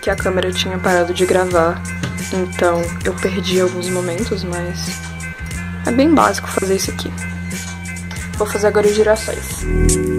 que a câmera tinha parado de gravar, então eu perdi alguns momentos, mas é bem básico fazer isso aqui. Vou fazer agora os girassóis.